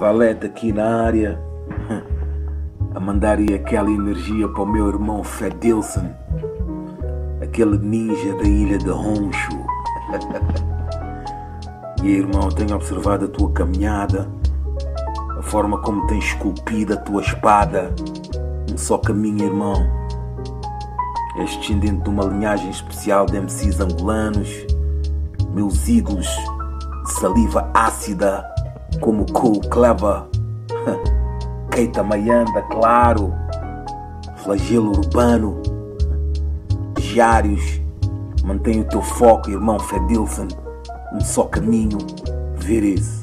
Valete aqui na área a mandar aí aquela energia para o meu irmão Fedilson, aquele ninja da ilha de Honcho. e irmão, tenho observado a tua caminhada, a forma como tens esculpido a tua espada, um só caminho, irmão. És descendente de uma linhagem especial de MCs angolanos, meus ídolos de saliva ácida como Cool Clever, Keita Mayanda, claro, Flagelo Urbano, Diários, mantém o teu foco, irmão Fedilson, um só caminho, ver isso.